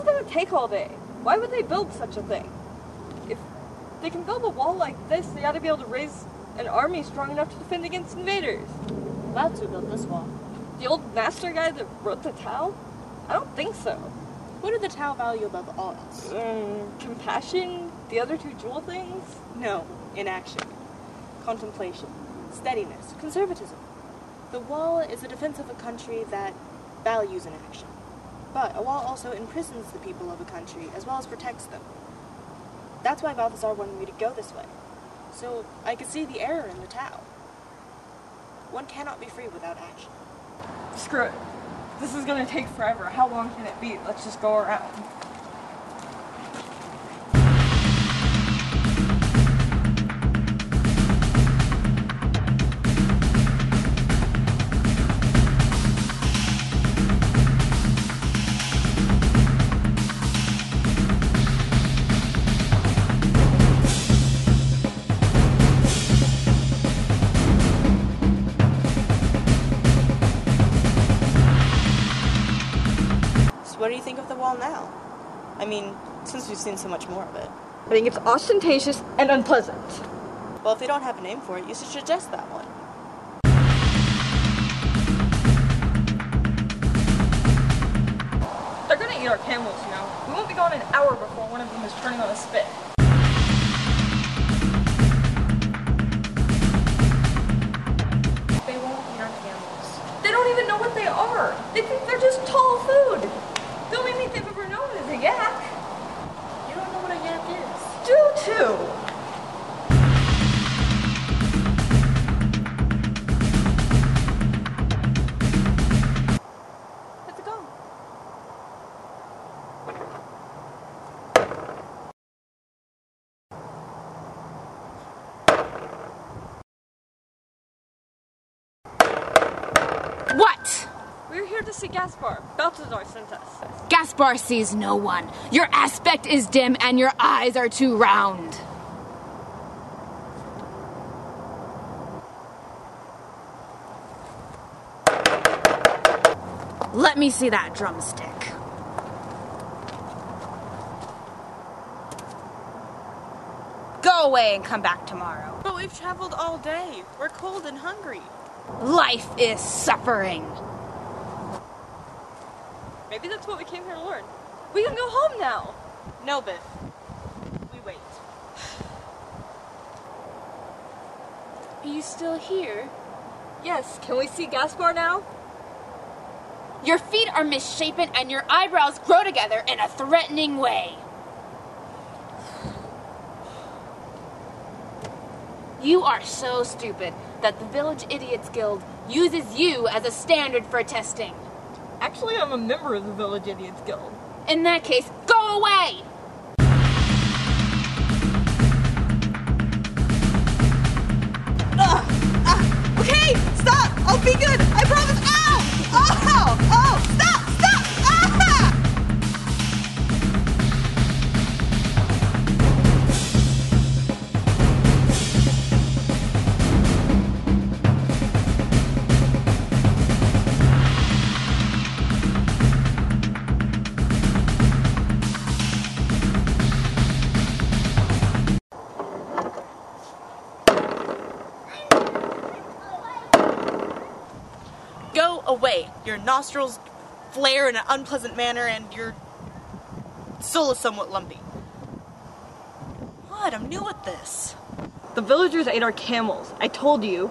Is gonna take all day. Why would they build such a thing? If they can build a wall like this, they ought to be able to raise an army strong enough to defend against invaders. That's who built this wall. The old master guy that wrote the Tao? I don't think so. What did the Tao value above all else? Mm, compassion? The other two jewel things? No, inaction, contemplation, steadiness, conservatism. The wall is a defense of a country that values inaction. But a wall also imprisons the people of a country as well as protects them. That's why Balthazar wanted me to go this way. So I could see the error in the Tao. One cannot be free without action. Screw it. This is gonna take forever. How long can it be? Let's just go around. What do you think of the wall now? I mean, since we've seen so much more of it. I think it's ostentatious and unpleasant. Well, if they don't have a name for it, you should suggest that one. They're gonna eat our camels, you know. We won't be gone an hour before one of them is turning on a spit. To see Gaspar. Balthazar sent us. Gaspar sees no one. Your aspect is dim and your eyes are too round. Let me see that drumstick. Go away and come back tomorrow. But we've traveled all day. We're cold and hungry. Life is suffering. Maybe that's what we came here to learn. We can go home now. No, Biff. We wait. Are you still here? Yes, can we see Gaspar now? Your feet are misshapen and your eyebrows grow together in a threatening way. You are so stupid that the Village Idiots Guild uses you as a standard for testing. Actually, I'm a member of the Village Idiots Guild. In that case, go away! Away. Your nostrils flare in an unpleasant manner and your soul is somewhat lumpy. What? I'm new at this. The villagers ate our camels. I told you.